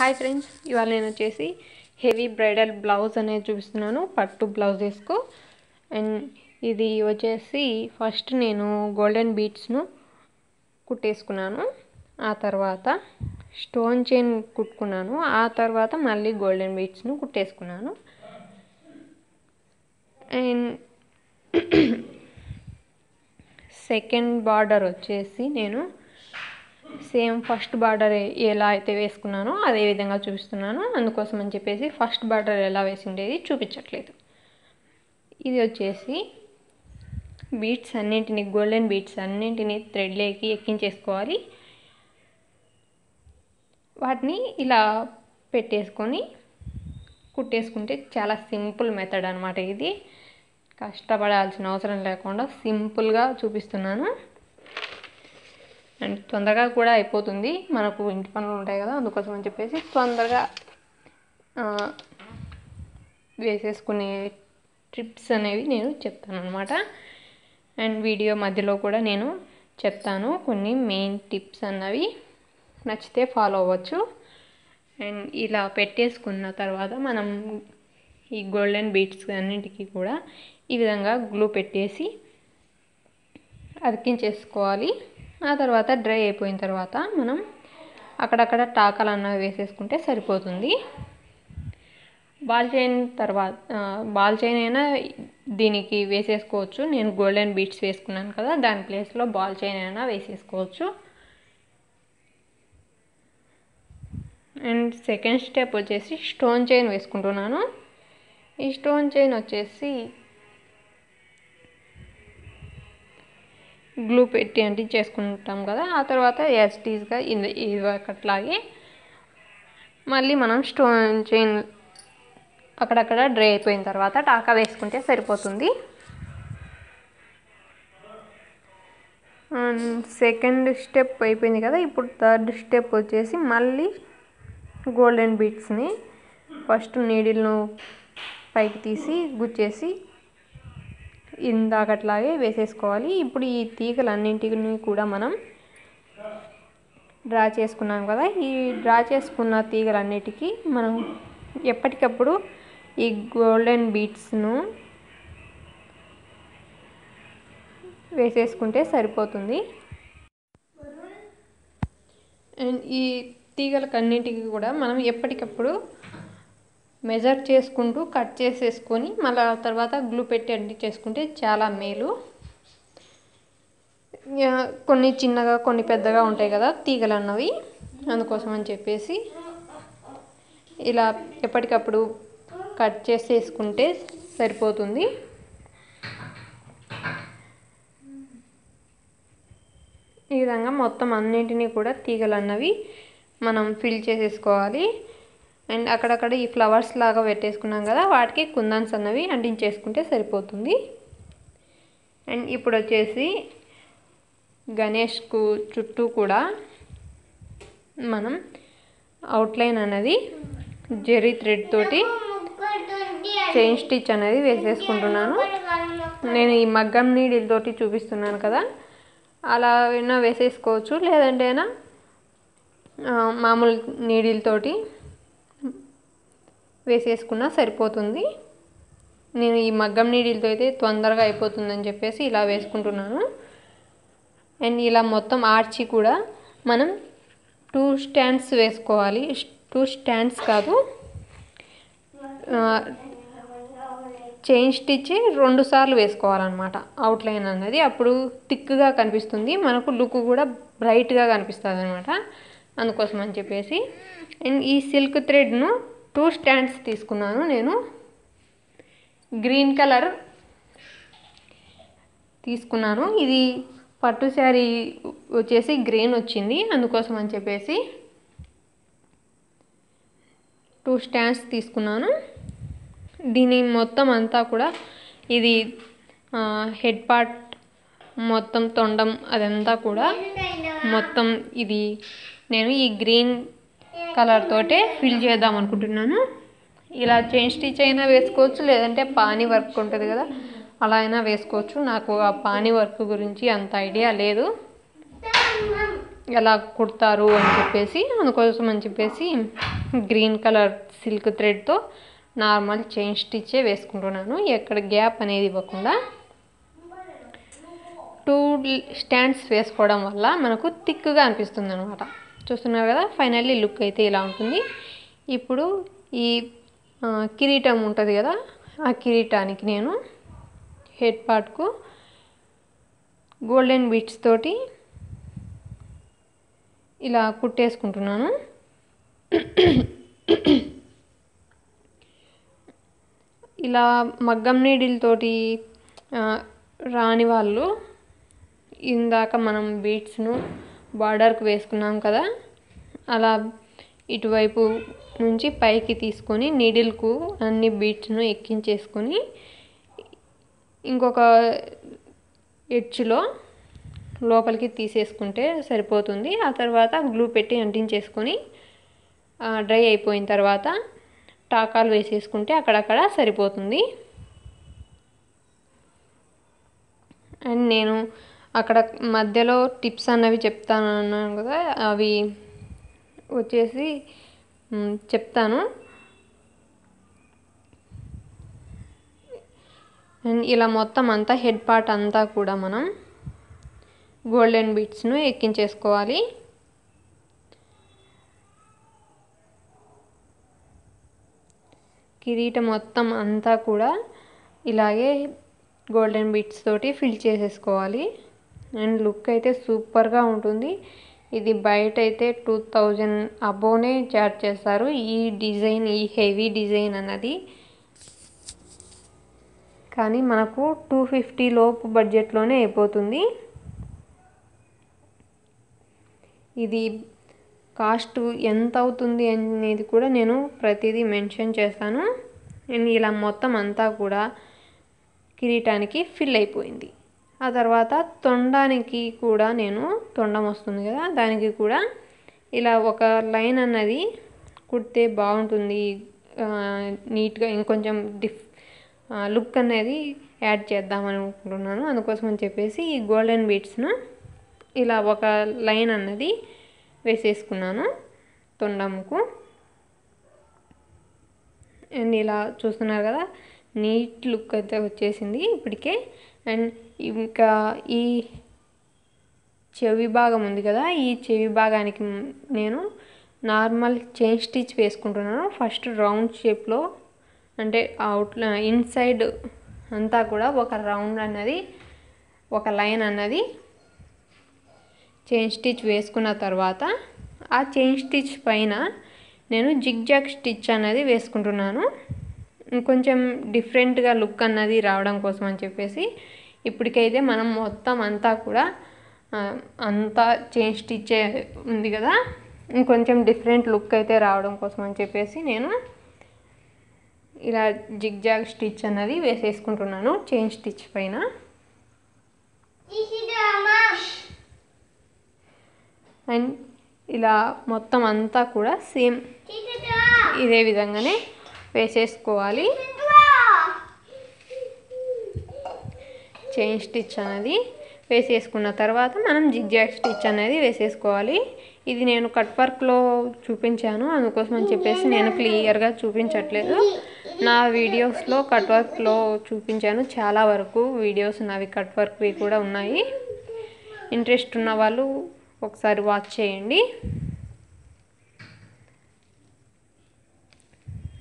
Hi friends ఇవాళ నేను వచ్చేసి హెవీ బ్రైడల్ బ్లౌజ్ అనేది చూపిస్తున్నాను. పట్టు బ్లౌజ్ వేసుకో. అండ్ ఇది వచ్చేసి ఫస్ట్ నేను గోల్డెన్ బీట్స్ను కుట్టేసుకున్నాను. ఆ తర్వాత స్టోన్ చైన్ కుట్టుకున్నాను. ఆ తర్వాత మళ్ళీ గోల్డెన్ బీట్స్ను కుట్టేసుకున్నాను. అండ్ సెకండ్ బార్డర్ వచ్చేసి నేను సేమ్ ఫస్ట్ బార్డర్ ఎలా అయితే వేసుకున్నానో అదే విధంగా చూపిస్తున్నాను. అందుకోసం అని చెప్పేసి ఫస్ట్ బార్డర్ ఎలా వేసిండేది చూపించట్లేదు. ఇది వచ్చేసి బీట్స్ అన్నింటిని గోల్డెన్ బీట్స్ అన్నింటిని థ్రెడ్లేకి ఎక్కించేసుకోవాలి. వాటిని ఇలా పెట్టేసుకొని కుట్టేసుకుంటే చాలా సింపుల్ మెథడ్ అనమాట ఇది. కష్టపడాల్సిన అవసరం లేకుండా సింపుల్గా చూపిస్తున్నాను. అండ్ తొందరగా కూడా అయిపోతుంది. మనకు ఇంటి పనులు ఉంటాయి కదా అందుకోసం అని చెప్పేసి తొందరగా వేసేసుకునే ట్రిప్స్ అనేవి నేను చెప్తాను అనమాట అండ్ వీడియో మధ్యలో కూడా నేను చెప్తాను. కొన్ని మెయిన్ టిప్స్ అన్నవి నచ్చితే ఫాలో అవ్వచ్చు. అండ్ ఇలా పెట్టేసుకున్న తర్వాత మనం ఈ గోల్డెన్ బీట్స్ అన్నింటికి కూడా ఈ విధంగా గ్లూ పెట్టేసి అతికించేసుకోవాలి. ఆ తర్వాత డ్రై అయిపోయిన తర్వాత మనం అక్కడక్కడ టాకాలు అన్నవి వేసేసుకుంటే సరిపోతుంది. బాల్ చైన్ తర్వాత బాల్ చైన్ అయినా దీనికి వేసేసుకోవచ్చు. నేను గోల్డెన్ బీట్స్ వేసుకున్నాను కదా దాని ప్లేస్లో బాల్ చైన్ అయినా వేసేసుకోవచ్చు. అండ్ సెకండ్ స్టెప్ వచ్చేసి స్టోన్ చైన్ వేసుకుంటున్నాను. ఈ స్టోన్ చైన్ వచ్చేసి గ్లూ పెట్టి అంటించేసుకుంటాం కదా ఆ తర్వాత ఎస్టీస్గా ఇది అట్లాగే మళ్ళీ మనం స్టోన్ చైన్ అక్కడక్కడ డ్రై అయిపోయిన తర్వాత టాకా వేసుకుంటే సరిపోతుంది. సెకండ్ స్టెప్ అయిపోయింది కదా ఇప్పుడు థర్డ్ స్టెప్ వచ్చేసి మళ్ళీ గోల్డెన్ బీట్స్ని ఫస్ట్ నీడిల్ను పైకి తీసి గుచ్చేసి ఇందాకట్లాగే వేసేసుకోవాలి. ఇప్పుడు ఈ తీగలన్నింటిని కూడా మనం డ్రా చేసుకున్నాం కదా. ఈ డ్రా చేసుకున్న తీగలన్నిటికీ మనం ఎప్పటికప్పుడు ఈ గోల్డెన్ బీట్స్ను వేసేసుకుంటే సరిపోతుంది. అండ్ ఈ తీగలకన్నింటికి కూడా మనం ఎప్పటికప్పుడు మెజర్ చేసుకుంటూ కట్ చేసేసుకొని మళ్ళీ తర్వాత గ్లూ పెట్టి అంటించేసుకుంటే చాలా మేలు. కొన్ని చిన్నగా కొన్ని పెద్దగా ఉంటాయి కదా తీగలు అన్నవి అందుకోసం అని చెప్పేసి ఇలా ఎప్పటికప్పుడు కట్ చేసేసుకుంటే సరిపోతుంది. ఈ విధంగా మొత్తం అన్నింటినీ కూడా తీగలు అన్నవి మనం ఫిల్ చేసేసుకోవాలి. అండ్ అక్కడక్కడ ఈ ఫ్లవర్స్ లాగా పెట్టేసుకున్నాం కదా వాటికి కుందన్స్ అన్నవి అంటించేసుకుంటే సరిపోతుంది. అండ్ ఇప్పుడు వచ్చేసి గణేష్కు చుట్టూ కూడా మనం అవుట్లైన్ అనేది జెరీ థ్రెడ్ తోటి చైన్ స్టిచ్ అనేది వేసేసుకుంటున్నాను. నేను ఈ మగ్గం నీడిలతోటి చూపిస్తున్నాను కదా అలా అయినా వేసేసుకోవచ్చు. లేదంటే అయినా మామూలు నీడిలతోటి వేసేసుకున్నా సరిపోతుంది. నేను ఈ మగ్గం నీడిలతో అయితే తొందరగా అయిపోతుందని చెప్పేసి ఇలా వేసుకుంటున్నాను. అండ్ ఇలా మొత్తం ఆర్చి కూడా మనం టూ స్టాండ్స్ వేసుకోవాలి. టూ స్టాండ్స్ కాదు. చైన్ స్టిచ్ రెండు సార్లు వేసుకోవాలన్నమాట. అవుట్లైన్ అన్నది. అప్పుడు థిక్గా కనిపిస్తుంది. మనకు లుక్ కూడా బ్రైట్గా కనిపిస్తుంది అనమాట అందుకోసం అని చెప్పేసి. అండ్ ఈ సిల్క్ థ్రెడ్ను టూ స్టాండ్స్ తీసుకున్నాను నేను. గ్రీన్ కలర్ తీసుకున్నాను. ఇది పట్టు శారీ వచ్చేసి గ్రీన్ వచ్చింది. అందుకోసం అని చెప్పేసి టూ స్టాండ్స్ తీసుకున్నాను. దీని మొత్తం అంతా కూడా ఇది హెడ్ పార్ట్ మొత్తం తొండం అదంతా కూడా మొత్తం ఇది. నేను ఈ గ్రీన్ కలర్ తోటే ఫిల్ చేద్దాం అనుకుంటున్నాను. ఇలా చైన్ స్టిచ్ అయినా వేసుకోవచ్చు లేదంటే పానీ వర్క్ ఉంటుంది కదా అలా అయినా వేసుకోవచ్చు. నాకు ఆ పానీ వర్క్ గురించి అంత ఐడియా లేదు. ఎలా కుడతారు అని చెప్పేసి అందుకోసం అని చెప్పేసి గ్రీన్ కలర్ సిల్క్ థ్రెడ్తో నార్మల్ చైన్ స్టిచ్చే వేసుకుంటున్నాను. ఎక్కడ గ్యాప్ అనేది ఇవ్వకుండా టూ స్టాండ్స్ వేసుకోవడం వల్ల మనకు థిక్గా అనిపిస్తుంది అనమాట చూస్తున్నారు కదా ఫైనల్లీ లుక్ అయితే ఇలా ఉంటుంది. ఇప్పుడు ఈ కిరీటం ఉంటుంది కదా ఆ కిరీటానికి నేను హెడ్ పార్ట్కు గోల్డెన్ బీట్స్ తోటి ఇలా కుట్టేసుకుంటున్నాను. ఇలా మగ్గం నీడిలతోటి రాని వాళ్ళు ఇందాక మనం బీట్స్ను బార్డర్కి వేసుకున్నాం కదా అలా ఇటువైపు నుంచి పైకి తీసుకొని నీడిల్కు అన్ని బీట్స్ను ఎక్కించేసుకొని ఇంకొక ఎడ్జ్లో లోపలికి తీసేసుకుంటే సరిపోతుంది. ఆ తర్వాత గ్లూ పెట్టి అంటించేసుకొని డ్రై అయిపోయిన తర్వాత టాకాలు వేసేసుకుంటే అక్కడక్కడ సరిపోతుంది. అండ్ నేను అక్కడ మధ్యలో టిప్స్ అన్నవి చెప్తాను అన్నాను కదా అవి వచ్చేసి చెప్తాను. అండ్ ఇలా మొత్తం అంతా హెడ్ పార్ట్ అంతా కూడా మనం గోల్డెన్ బీట్స్ను ఎక్కించేసుకోవాలి. కిరీటం మొత్తం అంతా కూడా ఇలాగే గోల్డెన్ బీట్స్ తోటి ఫిల్ చేసేసుకోవాలి. అండ్ లుక్ అయితే సూపర్గా ఉంటుంది. ఇది బయట అయితే టూ థౌజండ్ అబోనే చార్జ్ చేస్తారు. ఈ డిజైన్ ఈ హెవీ డిజైన్ అన్నది. కానీ మనకు టూ ఫిఫ్టీ లోపు బడ్జెట్లోనే అయిపోతుంది. ఇది కాస్ట్ ఎంత అవుతుంది అనేది కూడా నేను ప్రతిదీ మెన్షన్ చేస్తాను. అండ్ ఇలా మొత్తం అంతా కూడా కిరీటానికి ఫిల్ అయిపోయింది. ఆ తర్వాత తొండానికి కూడా నేను తొండం వస్తుంది కదా దానికి కూడా ఇలా ఒక లైన్ అన్నది కుడితే బాగుంటుంది నీట్గా ఇంకొంచెం డిఫ్ లుక్ అనేది యాడ్ చేద్దాం అనుకుంటున్నాను. అందుకోసం అని చెప్పేసి ఈ గోల్డెన్ బీట్స్ను ఇలా ఒక లైన్ అన్నది వేసేసుకున్నాను తొండముకు అండ్ ఇలా చూస్తున్నారు కదా నీట్ లుక్ అయితే వచ్చేసింది ఇప్పటికే. అండ్ ఇంకా ఈ చెవి భాగం ఉంది కదా ఈ చెవి భాగానికి నేను నార్మల్ చైన్ స్టిచ్ వేసుకుంటున్నాను. ఫస్ట్ రౌండ్ షేప్లో అంటే అవుట్ ఇన్సైడ్ అంతా కూడా ఒక రౌండ్ అన్నది ఒక లైన్ అన్నది చైన్ స్టిచ్ వేసుకున్న తర్వాత ఆ చైన్ స్టిచ్ పైన నేను జిగ్జాగ్ స్టిచ్ అనేది వేసుకుంటున్నాను. ఇంకొంచెం డిఫరెంట్గా లుక్ అన్నది రావడం కోసం అని చెప్పేసి ఇప్పటికైతే మనం మొత్తం అంతా కూడా అంతా చైన్ స్టిచ్ ఉంది కదా ఇంకొంచెం డిఫరెంట్ లుక్ అయితే రావడం కోసం అని చెప్పేసి నేను ఇలా జిగ్జాగ్ స్టిచ్ అన్నది వేసేసుకుంటున్నాను చైన్ స్టిచ్ పైన. అండ్ ఇలా మొత్తం అంతా కూడా సేమ్ ఇదే విధంగానే వేసేసుకోవాలి. చైన్ స్టిచ్ అనేది వేసేసుకున్న తర్వాత మనం జిగ్జాగ్ స్టిచ్ అనేది వేసేసుకోవాలి. ఇది నేను కట్ వర్క్లో చూపించాను. అందుకోసం అని చెప్పేసి నేను క్లియర్గా చూపించట్లేదు. నా వీడియోస్లో కట్ వర్క్లో చూపించాను. చాలా వరకు వీడియోస్ నావి కట్ వర్క్వి కూడా ఉన్నాయి. ఇంట్రెస్ట్ ఉన్న వాళ్ళు ఒకసారి వాచ్ చేయండి.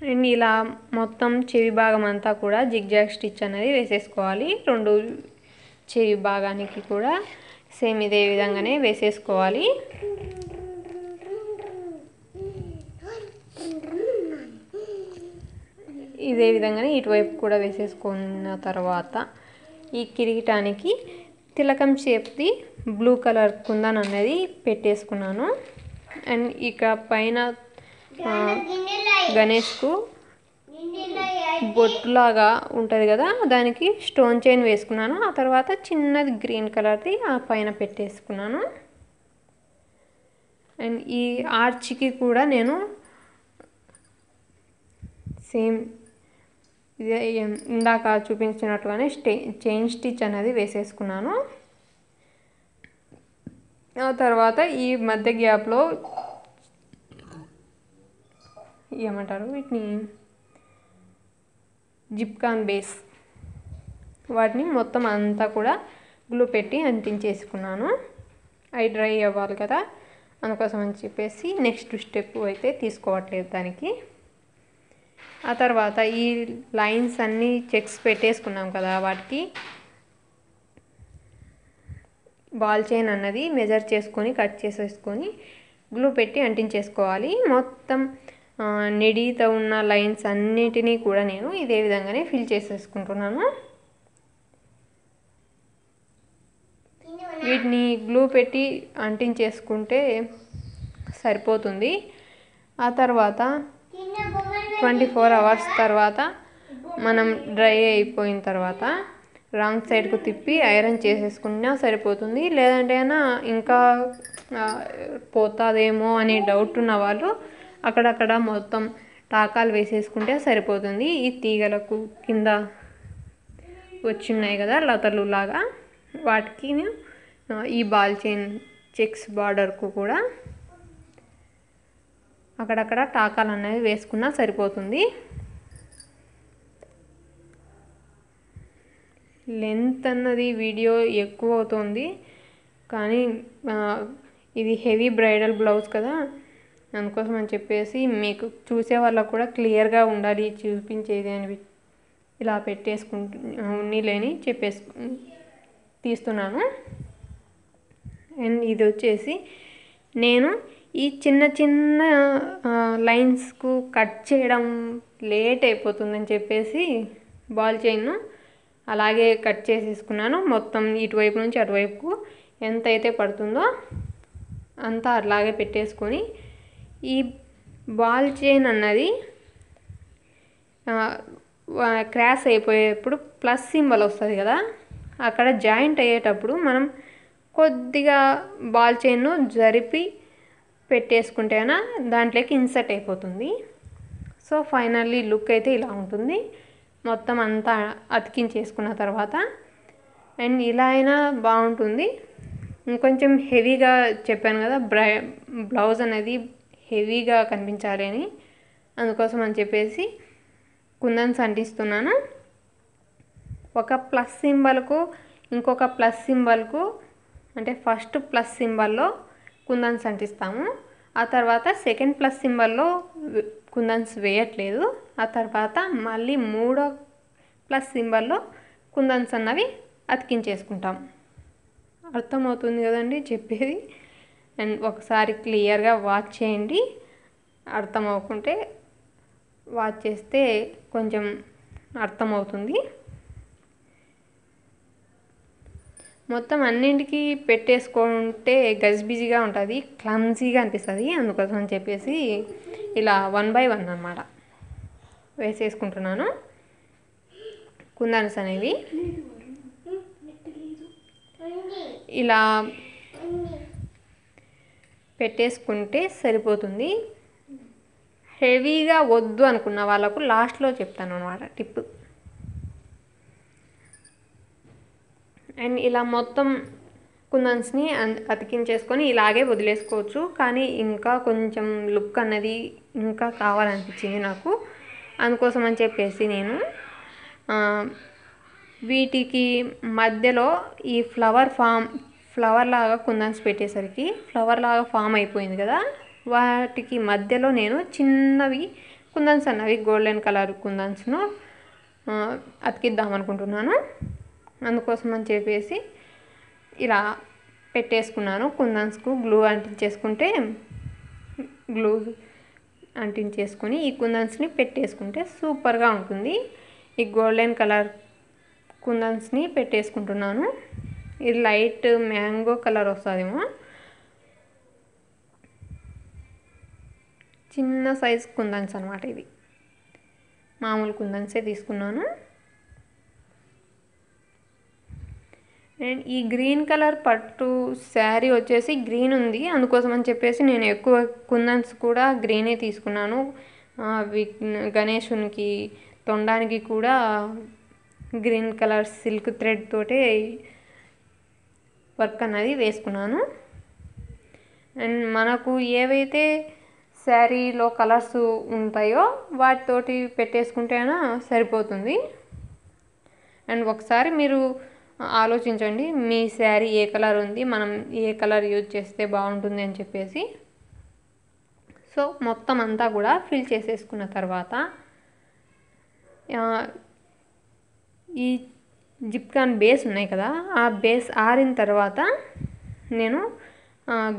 అండ్ ఇలా మొత్తం చెవి భాగం అంతా కూడా జిగ్జాగ్ స్టిచ్ అనేది వేసేసుకోవాలి. రెండు చెవి భాగానికి కూడా సేమ్ ఇదే విధంగానే వేసేసుకోవాలి. ఇదే విధంగానే ఇటువైపు కూడా వేసేసుకున్న తర్వాత ఈ కిరీటానికి తిలకం షేప్ది బ్లూ కలర్ కుందన్ అనేది పెట్టేసుకున్నాను. అండ్ ఇక పైన గణేష్కు బొట్టులాగా ఉంటుంది కదా దానికి స్టోన్ చైన్ వేసుకున్నాను. ఆ తర్వాత చిన్నది గ్రీన్ కలర్ది ఆ పైన పెట్టేసుకున్నాను. అండ్ ఈ ఆర్చ్కి కూడా నేను సేమ్ ఇదే ఇందాక చూపించినట్టుగానే స్టే చైన్ స్టిచ్ అనేది వేసేసుకున్నాను. ఆ తర్వాత ఈ మధ్య గ్యాప్లో ఏమంటారు? వీటిని జిప్కాన్ బేస్ వాటిని మొత్తం అంతా కూడా గ్లూ పెట్టి అంటించేసుకున్నాను. అవి డ్రై అవ్వాలి కదా అందుకోసం అని చెప్పేసి నెక్స్ట్ స్టెప్ అయితే తీసుకోవట్లేదు దానికి. ఆ తర్వాత ఈ లైన్స్ అన్నీ చెక్స్ పెట్టేసుకున్నాం కదా వాటికి. బాల్ చైన్ అన్నది మెజర్ చేసుకొని కట్ చేసేసుకొని గ్లూ పెట్టి అంటించేసుకోవాలి. మొత్తం నిడితో ఉన్న లైన్స్ అన్నిటినీ కూడా నేను ఇదే విధంగానే ఫిల్ చేసేసుకుంటున్నాను. వీటిని గ్లూ పెట్టి అంటించేసుకుంటే సరిపోతుంది. ఆ తర్వాత ట్వంటీ ఫోర్ అవర్స్ తర్వాత మనం డ్రై అయిపోయిన తర్వాత రాంగ్ సైడ్కు తిప్పి ఐరన్ చేసేసుకున్నా సరిపోతుంది. లేదంటే అయినా ఇంకా పోతుందేమో అనే డౌట్ ఉన్న వాళ్ళు అక్కడక్కడ మొత్తం టాకాలు వేసేసుకుంటే సరిపోతుంది. ఈ తీగలకు కింద వచ్చిన్నాయి కదా లతలు లాగా. వాటికి ఈ బాల్ చైన్ చెక్స్ బార్డర్కు కూడా అక్కడక్కడ టాకాలు అనేవి వేసుకున్నా సరిపోతుంది. లెంత్ అన్నది వీడియో ఎక్కువ అవుతుంది కానీ ఇది హెవీ బ్రైడల్ బ్లౌజ్ కదా. అందుకోసం అని చెప్పేసి మీకు చూసే వాళ్ళకు కూడా క్లియర్గా ఉండాలి చూపించేది అని ఇలా పెట్టేసుకుంటు ఉన్నీలేని చెప్పేసు తీస్తున్నాను. అండ్ ఇది వచ్చేసి నేను ఈ చిన్న చిన్న లైన్స్కు కట్ చేయడం లేట్ అయిపోతుందని చెప్పేసి బాల్ చైన్ అలాగే కట్ చేసేసుకున్నాను. మొత్తం ఇటువైపు నుంచి అటువైపుకు ఎంత అయితే పడుతుందో అంతా అలాగే పెట్టేసుకొని ఈ బాల్ చైన్ అన్నది క్రాస్ అయిపోయేటప్పుడు ప్లస్ సింబల్ వస్తుంది కదా అక్కడ జాయింట్ అయ్యేటప్పుడు మనం కొద్దిగా బాల్ చైన్ను జరిపి పెట్టేసుకుంటేనా దాంట్లోకి ఇన్సర్ట్ అయిపోతుంది. సో ఫైనల్లీ లుక్ అయితే ఇలా ఉంటుంది. మొత్తం అంతా అతికించేసుకున్న తర్వాత అండ్ ఇలా అయినా బాగుంటుంది. ఇంకొంచెం హెవీగా చెప్పాను కదా బ్రై బ్లౌజ్ అనేది హెవీగా కనిపించాలి అని అందుకోసం అని చెప్పేసి కుందన్స్ అంటిస్తున్నాను ఒక ప్లస్ సింబల్కు ఇంకొక ప్లస్ సింబల్కు అంటే ఫస్ట్ ప్లస్ సింబల్లో కుందన్స్ అంటిస్తాము ఆ తర్వాత సెకండ్ ప్లస్ సింబల్లో కుందన్స్ వేయట్లేదు. ఆ తర్వాత మళ్ళీ మూడో ప్లస్ సింబల్లో కుందన్స్ అన్నవి అతికించేసుకుంటాం. అర్థమవుతుంది కదండి చెప్పేది? అండ్ ఒకసారి క్లియర్గా వాచ్ చేయండి. అర్థం అవ్వకుంటే వాచ్ చేస్తే కొంచెం అర్థమవుతుంది. మొత్తం అన్నింటికి పెట్టేసుకుంటే గజిబిజిగా ఉంటుంది క్లమ్జీగా అనిపిస్తుంది. అందుకోసం అని చెప్పేసి ఇలా వన్ బై వన్ అనమాట వేసేసుకుంటున్నాను. కుందన్స్ అనేవి. ఇలా పెట్టేసుకుంటే సరిపోతుంది. హెవీగా వద్దు అనుకున్న వాళ్ళకు లాస్ట్లో చెప్తాను అనమాట టిప్. అండ్ ఇలా మొత్తం కుందన్స్ని అతికించేసుకొని ఇలాగే వదిలేసుకోవచ్చు. కానీ ఇంకా కొంచెం లుక్ అన్నది ఇంకా కావాలనిపించింది నాకు. అందుకోసం అని చెప్పేసి నేను వీటికి మధ్యలో ఈ ఫ్లవర్ ఫామ్ ఫ్లవర్ లాగా కుందన్స్ పెట్టేసరికి ఫ్లవర్ లాగా ఫామ్ అయిపోయింది కదా. వాటికి మధ్యలో నేను చిన్నవి కుందన్స్ అన్నవి గోల్డెన్ కలర్ కుందన్స్ను అతికిద్దాం అనుకుంటున్నాను. అందుకోసం అని చెప్పేసి ఇలా పెట్టేసుకున్నాను. కుందన్స్కు గ్లూ అంటించేసుకుంటే గ్లూ అంటించేసుకొని ఈ కుందన్స్ని పెట్టేసుకుంటే సూపర్గా ఉంటుంది. ఈ గోల్డెన్ కలర్ కుందన్స్ని పెట్టేసుకుంటున్నాను. ఇది లైట్ మ్యాంగో కలర్ వస్తుందేమో. చిన్న సైజ్ కుందన్స్ అనమాట ఇది మామూలు కుందన్సే తీసుకున్నాను. అండ్ ఈ గ్రీన్ కలర్ పట్టు శారీ వచ్చేసి గ్రీన్ ఉంది. అందుకోసం అని చెప్పేసి నేను ఎక్కువ కుందన్స్ కూడా గ్రీనే తీసుకున్నాను. గణేషునికి తొండానికి కూడా గ్రీన్ కలర్ సిల్క్ థ్రెడ్ తోటే వర్క్ అన్నది వేసుకున్నాను. అండ్ మనకు ఏవైతే శారీలో కలర్స్ ఉంటాయో వాటితోటి పెట్టేసుకుంటేనా సరిపోతుంది. అండ్ ఒకసారి మీరు ఆలోచించండి మీ శారీ ఏ కలర్ ఉంది మనం ఏ కలర్ యూజ్ చేస్తే బాగుంటుంది అని చెప్పేసి. సో మొత్తం అంతా కూడా ఫిల్ చేసేసుకున్న తర్వాత ఈ జిప్కాన్ బేస్ ఉన్నాయి కదా ఆ బేస్ ఆరిన తర్వాత నేను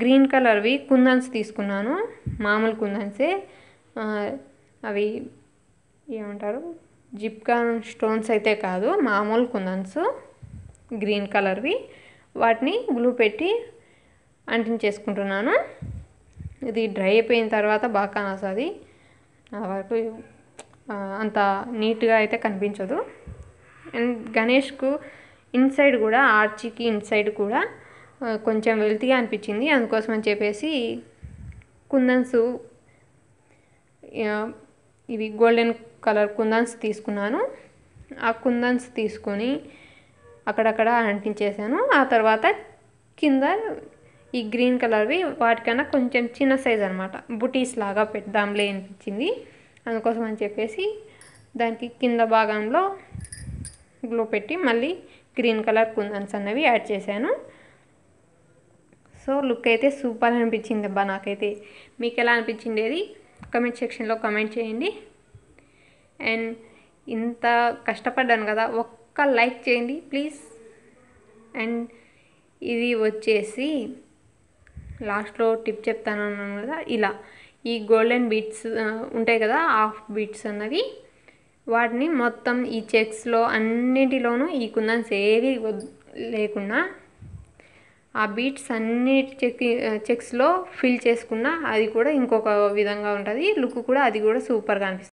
గ్రీన్ కలర్వి కుందన్స్ తీసుకున్నాను మామూలు కుందన్సే అవి ఏమంటారు జిప్కాన్ స్టోన్స్ అయితే కాదు మామూలు కుందన్స్ గ్రీన్ కలర్వి వాటిని గ్లూ పెట్టి అంటించేసుకుంటున్నాను. ఇది డ్రై అయిపోయిన తర్వాత బాగా కానొస్తుంది వరకు అంత నీట్గా అయితే కనిపించదు. అండ్ గణేష్కు ఇన్సైడ్ కూడా ఆర్చికి ఇన్సైడ్ కూడా కొంచెం వెల్తీగా అనిపించింది. అందుకోసం అని చెప్పేసి కుందన్స్ ఇవి గోల్డెన్ కలర్ కుందన్స్ తీసుకున్నాను. ఆ కుందన్స్ తీసుకొని అక్కడక్కడ అంటించేసాను. ఆ తర్వాత కింద ఈ గ్రీన్ కలర్వి వాటికన్నా కొంచెం చిన్న సైజ్ అనమాట బుటీస్ లాగా పెడదాంలే అనిపించింది. అందుకోసం అని చెప్పేసి దానికి కింద భాగంలో గ్లో పెట్టి మళ్ళీ గ్రీన్ కలర్ కుందన్స్ అన్నవి యాడ్ చేశాను. సో లుక్ అయితే సూపర్ అనిపించింది అబ్బా నాకైతే. మీకు ఎలా అనిపించింది కమెంట్ సెక్షన్లో కమెంట్ చేయండి. అండ్ ఇంత కష్టపడ్డాను కదా ఒక్క లైక్ చేయండి ప్లీజ్. అండ్ ఇది వచ్చేసి లాస్ట్లో టిప్ చెప్తాను అన్నాను కదా ఇలా ఈ గోల్డెన్ బీట్స్ ఉంటాయి కదా హాఫ్ బీట్స్ అన్నవి. వాటిని మొత్తం ఈ చెక్స్లో అన్నిటిలోనూ ఈ కుందన్స్ ఏవి లేకుండా ఆ బీట్స్ అన్ని చెక్ చెక్స్లో ఫిల్ చేసుకున్న అది కూడా ఇంకొక విధంగా ఉంటుంది. లుక్ కూడా అది కూడా సూపర్గా అనిపిస్తుంది.